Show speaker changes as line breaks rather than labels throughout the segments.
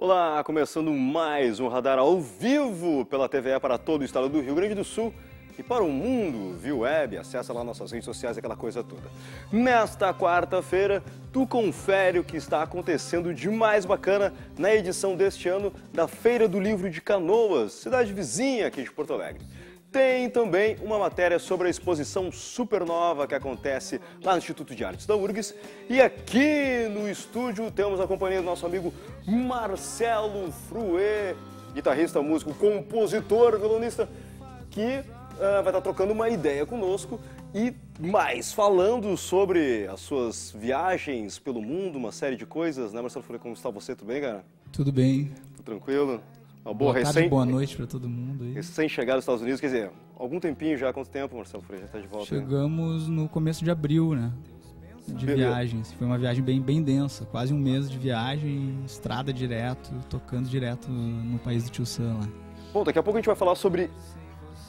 Olá, começando mais um radar ao vivo pela TVE para todo o estado do Rio Grande do Sul e para o mundo, viu web, acessa lá nossas redes sociais, aquela coisa toda. Nesta quarta-feira, tu confere o que está acontecendo de mais bacana na edição deste ano da Feira do Livro de Canoas, cidade vizinha aqui de Porto Alegre. Tem também uma matéria sobre a exposição Supernova que acontece lá no Instituto de Artes da URGS. E aqui no estúdio temos a companhia do nosso amigo Marcelo Fruê, guitarrista, músico, compositor, violonista, que uh, vai estar trocando uma ideia conosco e mais falando sobre as suas viagens pelo mundo, uma série de coisas, né, Marcelo Fruê? Como está você? Tudo bem, cara?
Tudo bem.
Tudo tranquilo?
Uma boa, boa tarde, boa noite para todo mundo. Aí.
Recém chegar nos Estados Unidos, quer dizer, algum tempinho já, quanto tempo, Marcelo Freire, já está de volta?
Chegamos aí? no começo de abril, né? De Beleza. viagens. Foi uma viagem bem, bem densa, quase um mês de viagem, estrada direto, tocando direto no país do Tio Sam lá.
Bom, daqui a pouco a gente vai falar sobre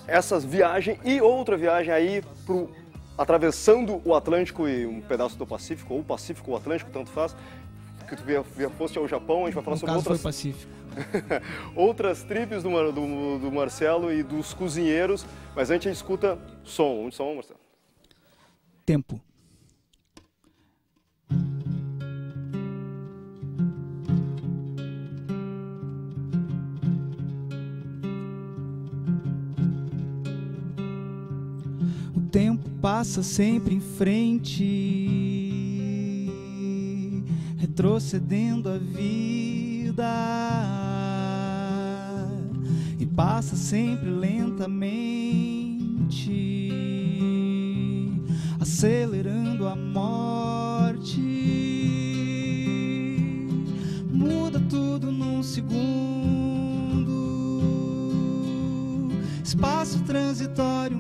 essas viagens e outra viagem aí pro atravessando o Atlântico e um pedaço do Pacífico, ou Pacífico ou o Atlântico, tanto faz. Que tu via, via foste ao Japão, a gente vai falar
no
sobre
caso
outras.
Foi Pacífico.
outras tribos do, do, do, Marcelo e dos cozinheiros. Mas antes a gente escuta som. Onde som, Marcelo?
Tempo. O tempo passa sempre em frente, retrocedendo a vida e passa sempre lentamente, acelerando a morte. Muda tudo num segundo, espaço transitório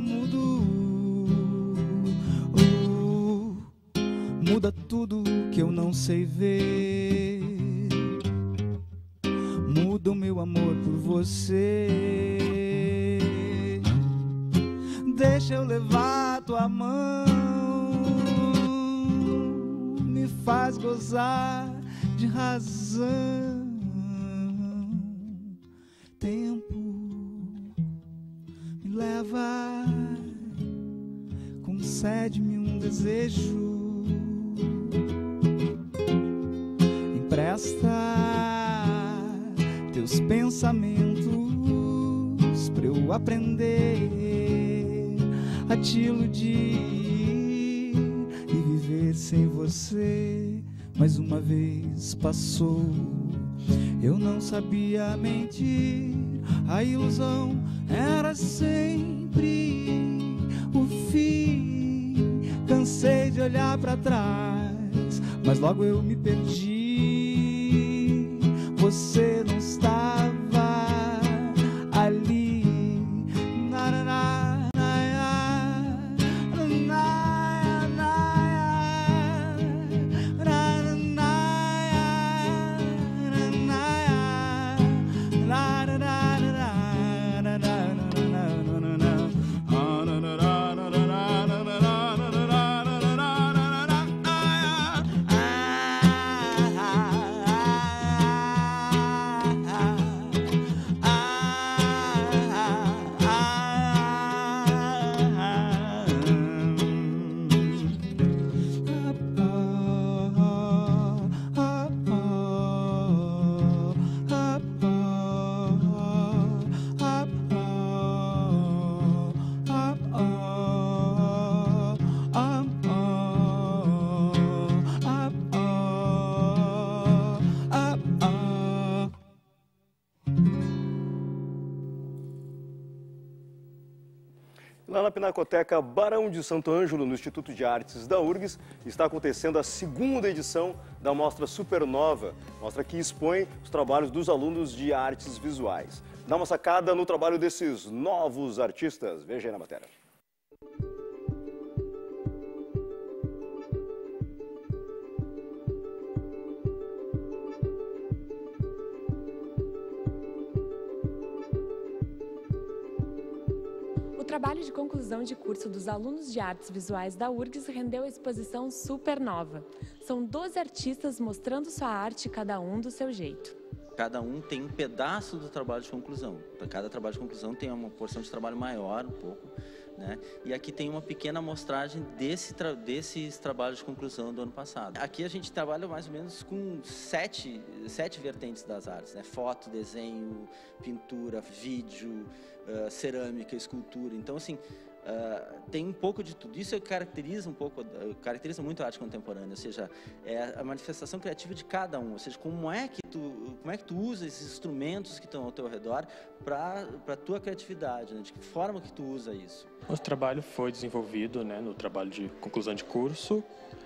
não sei ver muda o meu amor por você. Deixa eu levar tua mão, me faz gozar de razão. Tempo me leva, concede-me um desejo. Teus pensamentos para eu aprender a te iludir e viver sem você. Mais uma vez passou, eu não sabia mentir, a ilusão era sempre o fim. Cansei de olhar para trás, mas logo eu me perdi. Você não
Lá na Pinacoteca Barão de Santo Ângelo, no Instituto de Artes da URGS, está acontecendo a segunda edição da Mostra Supernova, mostra que expõe os trabalhos dos alunos de artes visuais. Dá uma sacada no trabalho desses novos artistas. Veja aí na matéria.
Trabalho de conclusão de curso dos alunos de artes visuais da URGS rendeu a exposição Supernova. São 12 artistas mostrando sua arte, cada um do seu jeito.
cada um tem um pedaço do trabalho de conclusão. Cada trabalho de conclusão tem uma porção de trabalho maior, um pouco. Né? E aqui tem uma pequena amostragem desse tra desses trabalhos de conclusão do ano passado. Aqui a gente trabalha mais ou menos com sete, sete vertentes das artes, né? foto, desenho, pintura, vídeo, uh, cerâmica, escultura. Então, assim, Uh, tem um pouco de tudo. Isso caracteriza um pouco, caracteriza muito a arte contemporânea, ou seja, é a manifestação criativa de cada um, ou seja, como é que tu, como é que tu usa esses instrumentos que estão ao teu redor para a tua criatividade, né? de que forma que tu usa isso.
O trabalho foi desenvolvido, né, no trabalho de conclusão de curso,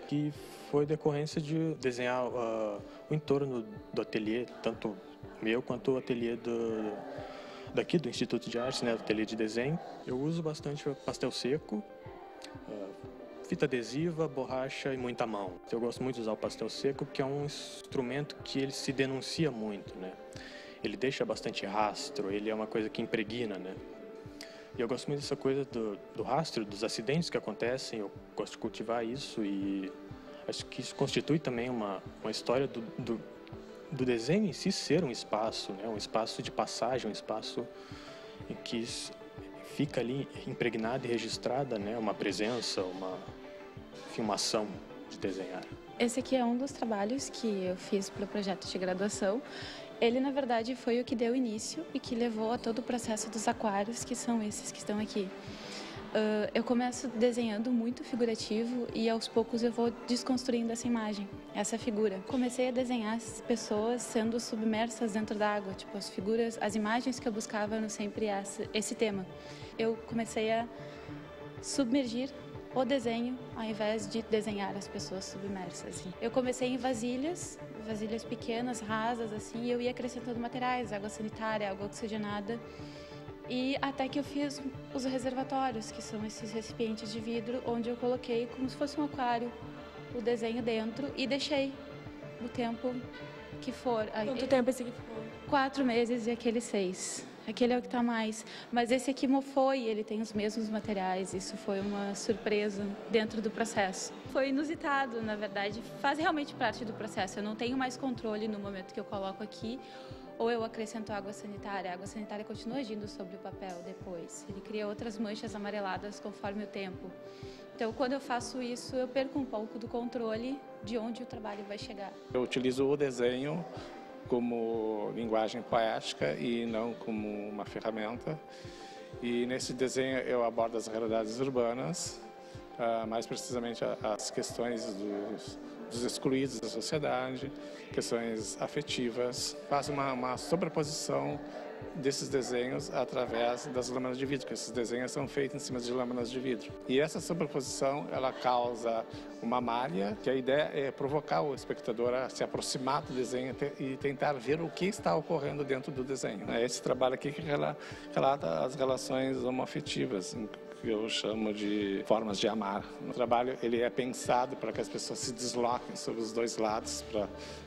que foi decorrência de desenhar uh, o entorno do ateliê, tanto meu quanto o ateliê do daqui do Instituto de Arte, né, do ateliê de desenho. Eu uso bastante pastel seco, ah, fita adesiva, borracha e muita mão. Eu gosto muito de usar o pastel seco porque é um instrumento que ele se denuncia muito, né? Ele deixa bastante rastro, ele é uma coisa que impregna, né? E eu gosto muito dessa coisa do, do rastro, dos acidentes que acontecem, eu gosto de cultivar isso e acho que isso constitui também uma, uma história do, do do desenho em si ser um espaço, né? um espaço de passagem, um espaço em que fica ali impregnada e registrada né? uma presença, uma filmação de desenhar.
Esse aqui é um dos trabalhos que eu fiz para o projeto de graduação. Ele, na verdade, foi o que deu início e que levou a todo o processo dos aquários, que são esses que estão aqui. Uh, eu começo desenhando muito figurativo e aos poucos eu vou desconstruindo essa imagem, essa figura. Comecei a desenhar as pessoas sendo submersas dentro da água, tipo as figuras, as imagens que eu buscava eram sempre esse, esse tema. Eu comecei a submergir o desenho ao invés de desenhar as pessoas submersas. Assim. Eu comecei em vasilhas, vasilhas pequenas, rasas assim, e eu ia acrescentando materiais, água sanitária, água oxigenada. E até que eu fiz os reservatórios, que são esses recipientes de vidro, onde eu coloquei como se fosse um aquário o desenho dentro e deixei o tempo que for.
Quanto tempo esse aqui ficou?
Quatro meses e aquele seis. Aquele é o que está mais. Mas esse aqui mofou e ele tem os mesmos materiais. Isso foi uma surpresa dentro do processo. Foi inusitado, na verdade. Faz realmente parte do processo. Eu não tenho mais controle no momento que eu coloco aqui ou eu acrescento água sanitária. A água sanitária continua agindo sobre o papel depois. Ele cria outras manchas amareladas conforme o tempo. Então, quando eu faço isso, eu perco um pouco do controle de onde o trabalho vai chegar.
Eu utilizo o desenho como linguagem poética e não como uma ferramenta. E nesse desenho eu abordo as realidades urbanas, ah, mais precisamente as questões dos dos excluídos da sociedade, questões afetivas. Faz uma, uma sobreposição desses desenhos através das lâminas de vidro, que esses desenhos são feitos em cima de lâminas de vidro. E essa sobreposição, ela causa uma malha, que a ideia é provocar o espectador a se aproximar do desenho e tentar ver o que está ocorrendo dentro do desenho. É esse trabalho aqui que relata as relações homoafetivas, que eu chamo de formas de amar. O trabalho ele é pensado para que as pessoas se desloquem sobre os dois lados,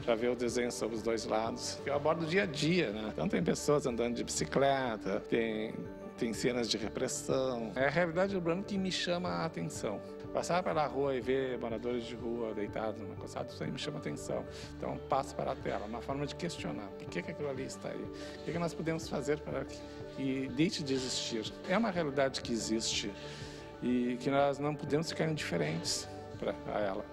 para ver o desenho sobre os dois lados. Eu abordo dia a dia, né? Então tem pessoas andando de bicicleta, tem tem cenas de repressão. É a realidade urbana que me chama a atenção. Passar pela rua e ver moradores de rua deitados na calçada, isso aí me chama atenção. Então, passo para a tela, uma forma de questionar. Por que, que aquilo ali está aí? O que, que nós podemos fazer para que deixe de existir? É uma realidade que existe e que nós não podemos ficar indiferentes para ela.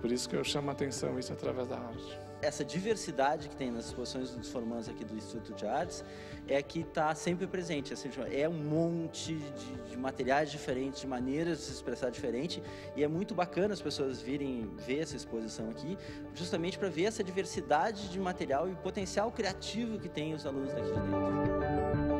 Por isso que eu chamo a atenção isso através da arte
essa diversidade que tem nas exposições dos formandos aqui do Instituto de Artes é que está sempre presente. Assim, é um monte de, de, materiais diferentes, de maneiras de se expressar diferente, e é muito bacana as pessoas virem ver essa exposição aqui, justamente para ver essa diversidade de material e potencial criativo que tem os alunos daqui de dentro.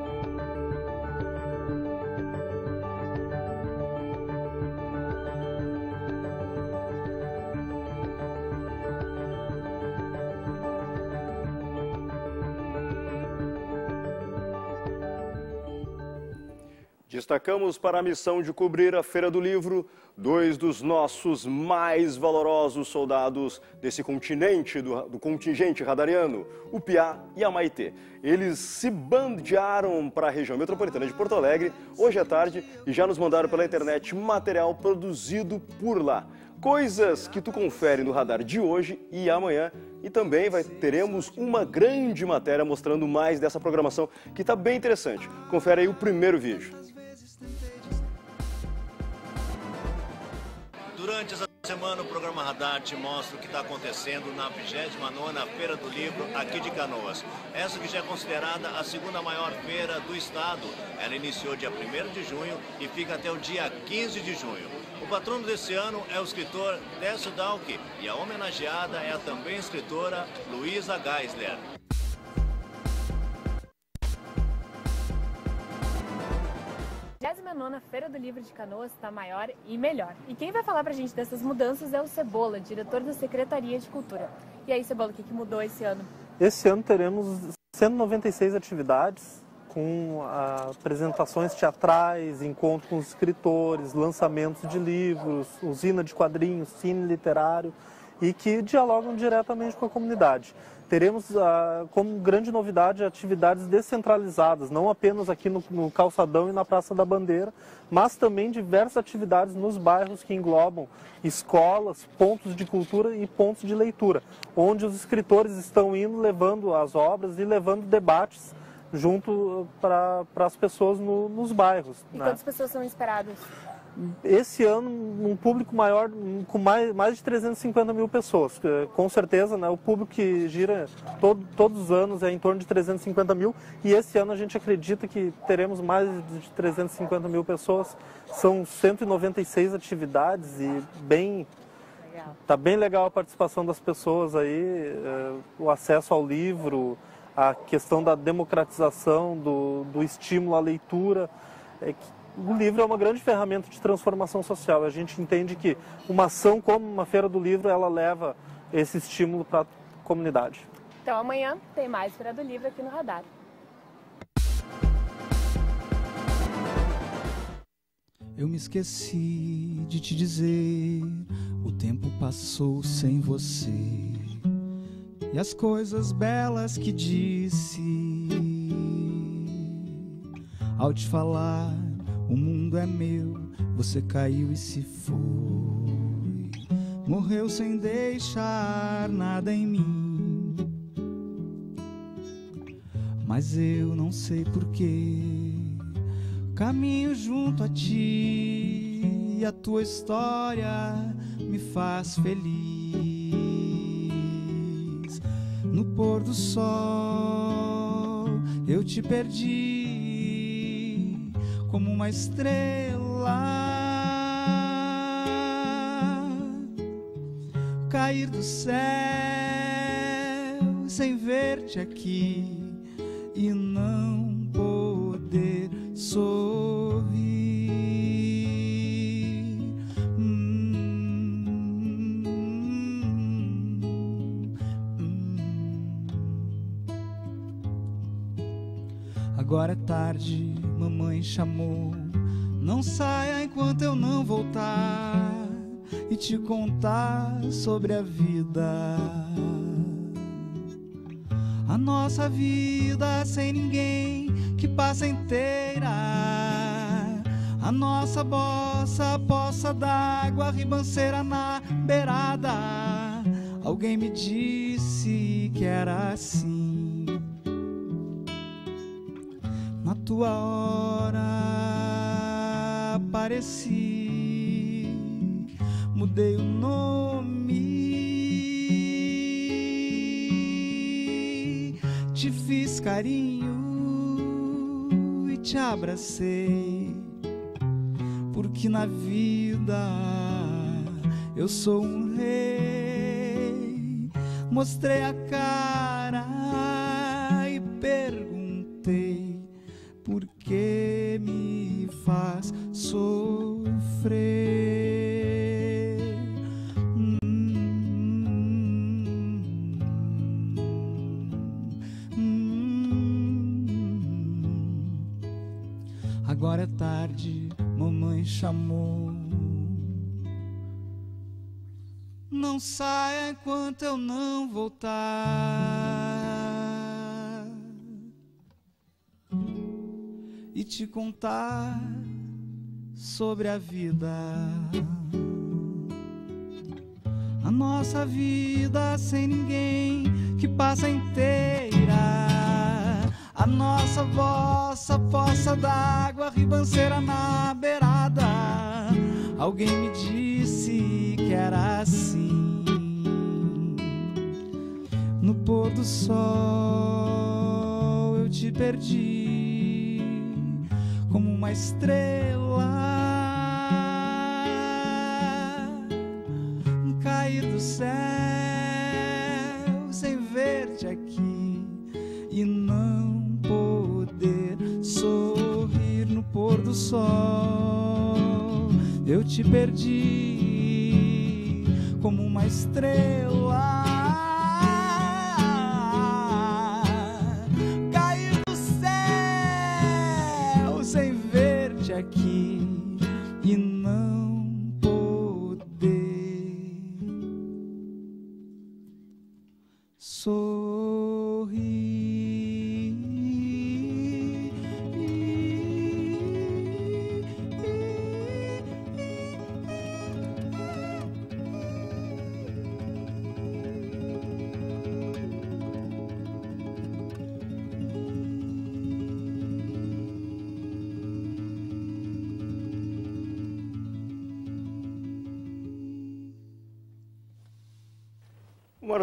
Destacamos para a missão de cobrir a Feira do Livro dois dos nossos mais valorosos soldados desse continente, do, do contingente radariano, o Piá e a Maitê. Eles se bandearam para a região metropolitana de Porto Alegre hoje à tarde e já nos mandaram pela internet material produzido por lá. coisas que tu confere no radar de hoje e amanhã. E também vai, teremos uma grande matéria mostrando mais dessa programação que está bem interessante. Confere aí o primeiro vídeo.
Durante essa semana, o programa Radar te mostra o que está acontecendo na 29ª Feira do Livro aqui de Canoas. Essa que já é considerada a segunda maior feira do estado. Ela iniciou dia 1 de junho e fica até o dia 15 de junho. O patrono desse ano é o escritor Décio Dalke e a homenageada é a também escritora Luísa Geisler.
29 Feira do Livro de Canoas está maior e melhor. E quem vai falar para a gente dessas mudanças é o Cebola, diretor da Secretaria de Cultura. E aí, Cebola, o que, que mudou esse ano?
Esse ano teremos 196 atividades com ah, apresentações teatrais, encontro com os escritores, lançamentos de livros, usina de quadrinhos, cine literário e que dialogam diretamente com a comunidade teremos ah, como grande novidade atividades descentralizadas, não apenas aqui no, no, Calçadão e na Praça da Bandeira, mas também diversas atividades nos bairros que englobam escolas, pontos de cultura e pontos de leitura, onde os escritores estão indo levando as obras e levando debates junto para as pessoas no, nos bairros.
E né? quantas pessoas são esperadas?
Esse ano um público maior, com mais, mais de 350 mil pessoas. Com certeza, né, o público que gira todo, todos os anos é em torno de 350 mil e esse ano a gente acredita que teremos mais de 350 mil pessoas. São 196 atividades e bem Tá bem legal a participação das pessoas aí, eh, o acesso ao livro, a questão da democratização, do, do estímulo à leitura. É que o livro é uma grande ferramenta de transformação social. A gente entende que uma ação como uma feira do livro, ela leva esse estímulo para a comunidade.
Então amanhã tem mais Feira do Livro aqui no Radar.
Eu me esqueci de te dizer, o tempo passou sem você. E as coisas belas que disse ao te falar o mundo é meu, você caiu e se foi. Morreu sem deixar nada em mim. Mas eu não sei porquê. Caminho junto a ti e a tua história me faz feliz. No pôr do sol eu te perdi como uma estrela. Cair do céu sem ver-te aqui e não te contar sobre a vida. A nossa vida sem ninguém que passa inteira. A nossa bossa, poça d'água, ribanceira na beirada. Alguém me disse que era assim. tua hora apareci, mudei o nome, te fiz carinho e te abracei, porque na vida eu sou um rei, mostrei a cara enquanto eu não voltar. e te contar sobre a vida. nossa vida sem ninguém que passa inteira. A nossa vossa poça d'água, ribanceira na beirada. Alguém me disse que era assim. Pôr do sol eu te perdi como uma estrela. Cair do céu sem ver-te aqui e não poder sorrir no pôr do sol. Eu te perdi como uma estrela. E não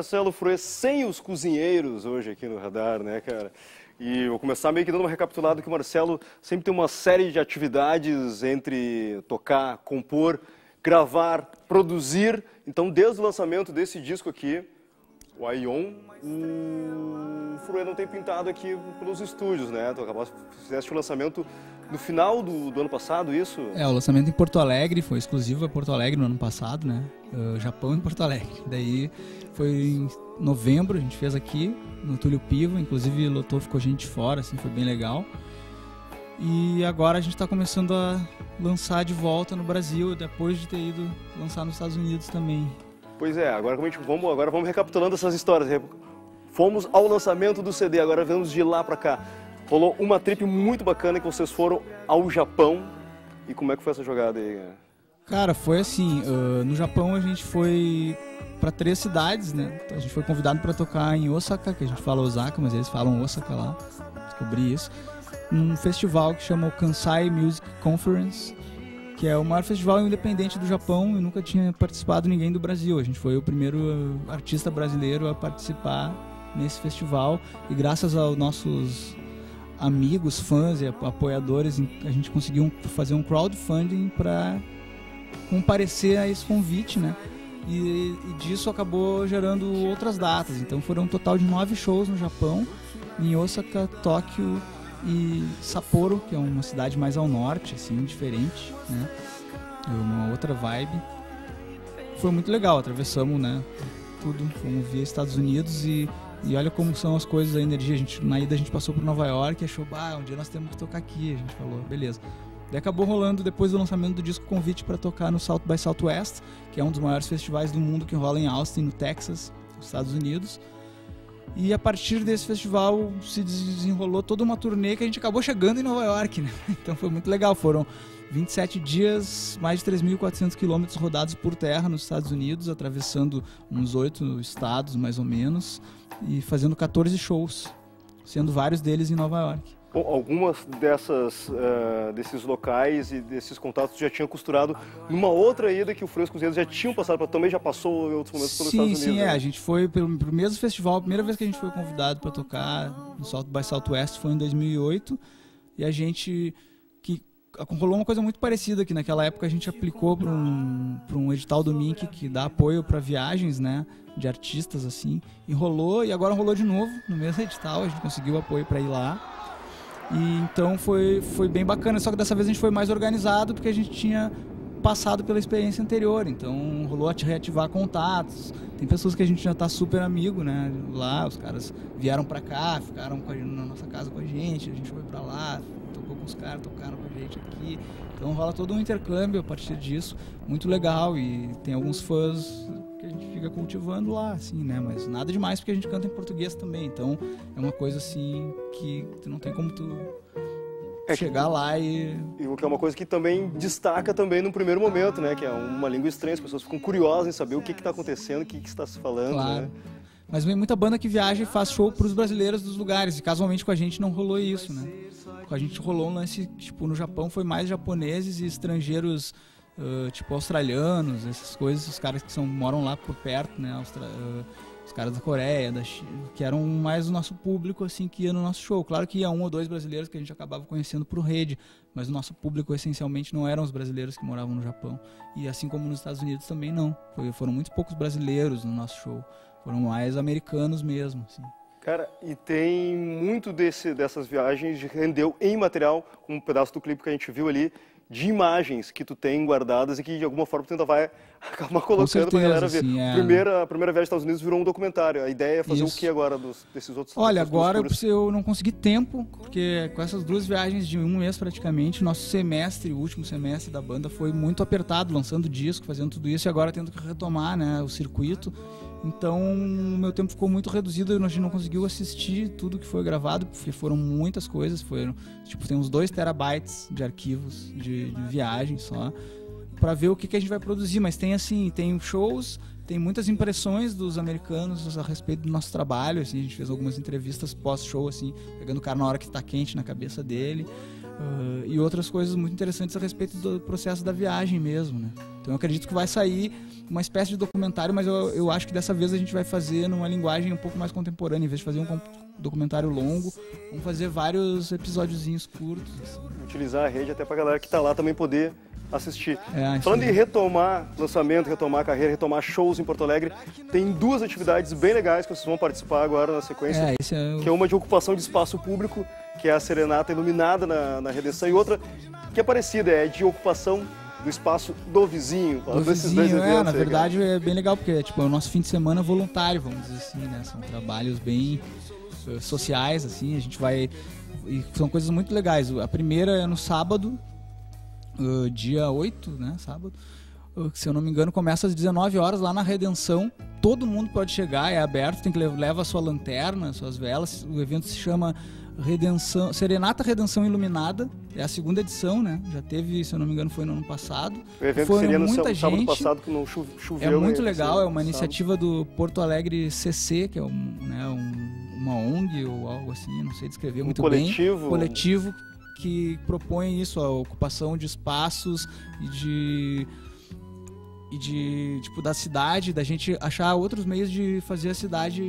Marcelo Froê sem os cozinheiros hoje aqui no radar, né, cara? E vou começar meio que dando uma recapitulada que o Marcelo sempre tem uma série de atividades entre tocar, compor, gravar, produzir. Então, desde o lançamento desse disco aqui, o Aion, o não tem pintado aqui pelos estúdios, né? Tu acabaste, fizeste o lançamento no final do, do ano passado, isso?
É, o lançamento em Porto Alegre foi exclusivo a Porto Alegre no ano passado, né? Uh, Japão e Porto Alegre. Daí foi em novembro, a gente fez aqui no Túlio Piva, inclusive lotou, ficou gente fora, assim, foi bem legal. E agora a gente está começando a lançar de volta no Brasil, depois de ter ido lançar nos Estados Unidos também.
Pois é, agora, como a gente, vamos, agora vamos recapitulando essas histórias. Fomos ao lançamento do CD, agora vamos de lá para cá. Rolou uma trip muito bacana que vocês foram ao Japão. E como é que foi essa jogada aí?
Cara, foi assim, uh, no Japão a gente foi para três cidades, né? A gente foi convidado para tocar em Osaka, que a gente fala Osaka, mas eles falam Osaka lá. Descobri isso. Num festival que chama o Kansai Music Conference, que é o maior festival independente do Japão e nunca tinha participado ninguém do Brasil. A gente foi o primeiro artista brasileiro a participar nesse festival e graças aos nossos amigos, fãs e apoiadores, a gente conseguiu fazer um crowdfunding para comparecer a esse convite, né? E, e, disso acabou gerando outras datas. Então foram um total de nove shows no Japão, em Osaka, Tóquio e Sapporo, que é uma cidade mais ao norte, assim, diferente, né? É uma outra vibe. Foi muito legal, atravessamos, né? Tudo, fomos via Estados Unidos e, e olha como são as coisas, a energia. A gente, na ida a gente passou por Nova York e achou, ah, um dia nós temos que tocar aqui. A gente falou, beleza. Daí acabou rolando, depois do lançamento do disco, convite para tocar no South by Southwest, que é um dos maiores festivais do mundo que rola em Austin, no Texas, nos Estados Unidos. E a partir desse festival se desenrolou toda uma turnê que a gente acabou chegando em Nova York, né? Então foi muito legal. Foram 27 dias, mais de 3.400 quilômetros rodados por terra nos Estados Unidos, atravessando uns oito estados mais ou menos, e fazendo 14 shows, sendo vários deles em Nova York.
Bom, algumas dessas, uh, desses locais e desses contatos já tinham costurado numa outra ida que o Fresco Cruzeiros já tinham passado, para também já passou em outros momentos pelos
sim,
Estados
Unidos. Sim, sim,
né?
é. A gente foi pelo, pelo mesmo festival, a primeira vez que a gente foi convidado para tocar no South by Southwest foi em 2008 e a gente que rolou uma coisa muito parecida que naquela época a gente aplicou para um, um edital do Mink que dá apoio para viagens, né, de artistas assim, e rolou e agora rolou de novo no mesmo edital, a gente conseguiu apoio para ir lá. E então foi, foi bem bacana, só que dessa vez a gente foi mais organizado porque a gente tinha passado pela experiência anterior, então rolou a reativar contatos. Tem pessoas que a gente já tá super amigo, né? Lá, os caras vieram pra cá, ficaram a, na nossa casa com a gente, a gente foi pra lá, tocou com os caras, tocaram com a gente aqui. Então rola todo um intercâmbio a partir disso, muito legal e tem alguns fãs que a gente fica cultivando lá, assim, né? Mas nada demais porque a gente canta em português também, então é uma coisa assim que tu não tem como tu
É que-
chegar lá e
E o que é uma coisa que também destaca também no primeiro momento, né? Que é uma língua estranha, as pessoas ficam curiosas em saber o que está acontecendo, o que, que está se falando,
Claro.
né?
Mas vem muita banda que viaja e faz show pros brasileiros dos lugares. E casualmente com a gente não rolou isso, né? Com a gente rolou um lance, tipo, no Japão foi mais japoneses e estrangeiros, ah, tipo, australianos, essas coisas, os caras que são, moram lá por perto, né? Austra- ah, os caras da Coreia, da China, que eram mais o nosso público, assim, que ia no nosso show. Claro que ia um ou dois brasileiros que a gente acabava conhecendo por rede, mas o nosso público essencialmente não eram os brasileiros que moravam no Japão. E assim como nos Estados Unidos também não. Foi- foram muito poucos brasileiros no nosso show. Foram mais americanos mesmo, assim.
Cara, e tem muito desse, dessas viagens de- rendeu em material, um pedaço do clipe que a gente viu ali, de imagens que tu tem guardadas e que de alguma forma tu ainda vai acabar colocando pra
certeza,
galera ver.
sim, é.
primeira, a primeira viagem aos Estados Unidos virou um documentário. A ideia é fazer
Isso.
o que agora dos, desses outros
Olha, agora eu, eu não consegui tempo, porque com essas duas viagens de um mês praticamente, nosso semestre, o último semestre da banda foi muito apertado, lançando disco, fazendo tudo isso e agora tendo que retomar né, o circuito. Então, o meu tempo ficou muito reduzido, a gente não conseguiu assistir tudo que foi gravado, porque foram muitas coisas, foram, tipo, tem uns 2 terabytes de arquivos de, de viagem só, para ver o que, que a gente vai produzir, mas tem assim, tem shows, tem muitas impressões dos americanos a respeito do nosso trabalho, assim, a gente fez algumas entrevistas pós-show, assim, pegando o cara na hora que está quente na cabeça dele, ah, e outras coisas muito interessantes a respeito do processo da viagem mesmo, né? Então eu acredito que vai sair uma espécie de documentário, mas eu, eu acho que dessa vez a gente vai fazer numa linguagem um pouco mais contemporânea, em vez de fazer um documentário longo, vamos fazer vários episódiozinhos curtos. assim.
Utilizar a rede até pra galera que tá lá também poder assistir.
É,
Falando em retomar lançamento, retomar carreira, retomar shows em Porto Alegre, tem duas atividades bem legais que vocês vão participar agora na sequência.
É, é o-
que é uma de ocupação de espaço público, que é a Serenata Iluminada na, na Redenção, e outra que é parecida, é de ocupação do espaço do vizinho.
do
desses dois
vizinho, é,
eventos
na verdade é bem legal, porque tipo, é o nosso fim de semana voluntário, vamos dizer assim, né? São trabalhos bem eh, sociais, assim, a gente vai. E são coisas muito legais. A primeira é no sábado, eh, dia 8, né? Sábado. eh, Se eu não me engano, começa às 19 horas lá na Redenção. Todo mundo pode chegar, é aberto, tem que levar sua lanterna, suas velas. O evento se chama Redenção, Serenata Redenção Iluminada. É a segunda edição, né? Já teve, se eu não me engano, foi no ano passado.
O evento
Foi
seria no
muita gente.
passado, que não chu-
É
choveu.
muito
né,
legal, é uma iniciativa do Porto Alegre CC, que é um, né, um- uma ONG ou algo assim, não sei descrever
Um
muito
coletivo.
bem. Coletivo que propõe isso, a ocupação de espaços e de e de tipo da cidade, da gente achar outros meios de fazer a cidade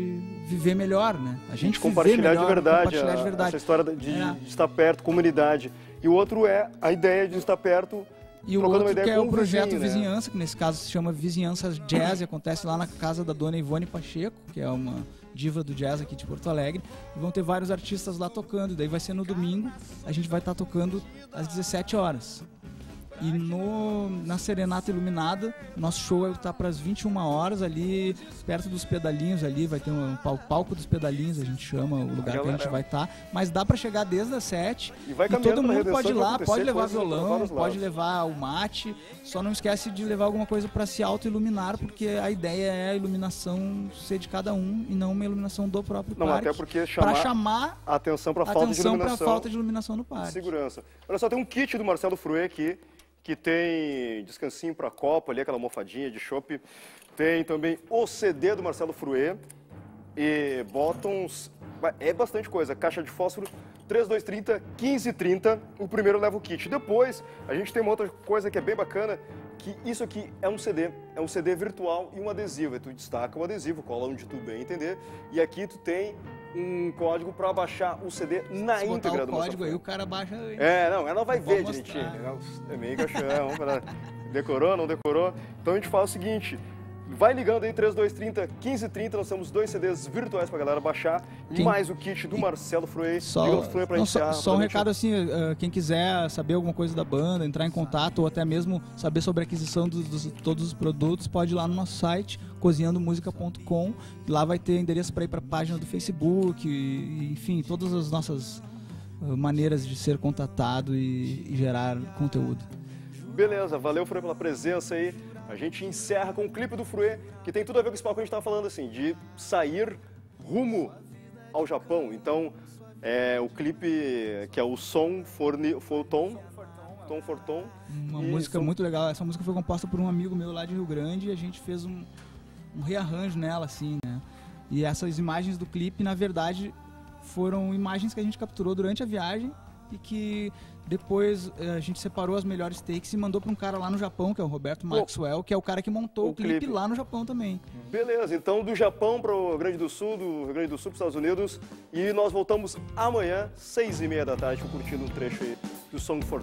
viver melhor, né? A gente
de compartilhar
melhor,
de verdade,
compartilhar de
a-
verdade.
essa história de,
É.
de estar perto, comunidade. E o outro é a ideia de estar perto,
E o outro que é o projeto
vizinho, né?
Vizinhança, que nesse caso se chama Vizinhança Jazz, e acontece lá na casa da dona Ivone Pacheco, que é uma diva do jazz aqui de Porto Alegre. E vão ter vários artistas lá tocando. Daí vai ser no domingo, a gente vai estar tocando às 17 horas. E no, na Serenata Iluminada, nosso show estar para as 21 horas ali, perto dos pedalinhos ali, vai ter um pal- palco dos pedalinhos, a gente chama o lugar que a gente vai estar. Mas dá para chegar desde as 7
E vai
e todo mundo pode ir lá, pode levar violão, pode levar o mate, só não esquece de levar alguma coisa para se auto-iluminar, porque a ideia é a iluminação ser de cada um e não uma iluminação do próprio
Não,
parque.
até porque chamar,
chamar
atenção para a falta de
atenção para a
iluminação.
falta de iluminação no parque.
Segurança. Olha só, tem um kit do Marcelo Fruê aqui, que tem descansinho para copa ali, aquela almofadinha de chopp. Tem também o CD do Marcelo Fruê e bottoms. É bastante coisa. Caixa de fósforo 3230, 1530. O primeiro leva o kit. Depois, a gente tem uma outra coisa que é bem bacana, que isso aqui é um CD. É um CD virtual e um adesivo. Aí tu destaca o adesivo, cola onde tu bem entender. E aqui tu tem um código para baixar o CD na
Se
íntegra do
código aí, o cara baixa.
É, não, ela vai
Eu
ver direitinho. É meio pra- decorou, não decorou? Então a gente faz o seguinte, vai ligando aí 3230 1530, nós temos dois CDs virtuais pra galera baixar, e
Quem-
mais o kit do Marcelo Fruei.
Só,
Liga Fruei pra
não,
iniciar.
só, só um
pra
recado assim, eh, quem quiser saber alguma coisa da banda, entrar em contato ou até mesmo saber sobre a aquisição dos, dos- todos os produtos, pode ir lá no nosso site, cozinhandomusica.com. Lá vai ter endereço para ir para a página do Facebook, e, enfim, todas as nossas eh, maneiras de ser contatado e, e gerar conteúdo.
Beleza, valeu Fruê pela presença aí. A gente encerra com o clipe do Fruê, que tem tudo a ver com esse papo que a gente tava falando, assim, de sair rumo ao Japão. Então, é o clipe que é o Som Forni, Forton, Tom Forton.
Uma música
são-
muito legal. Essa música foi composta por um amigo meu lá de Rio Grande e a gente fez um, um rearranjo nela, assim, né? E essas imagens do clipe, na verdade, foram imagens que a gente capturou durante a viagem e que depois eh, a gente separou as melhores takes e mandou para um cara lá no Japão, que é o Roberto Maxwell, que é o cara que montou
o
o, clipe,
clipe.
lá no Japão também.
Beleza, então do Japão para o Rio Grande do Sul, do Rio Grande do Sul para os Estados Unidos. E nós voltamos amanhã, seis e meia da tarde, curtindo um trecho aí do Song for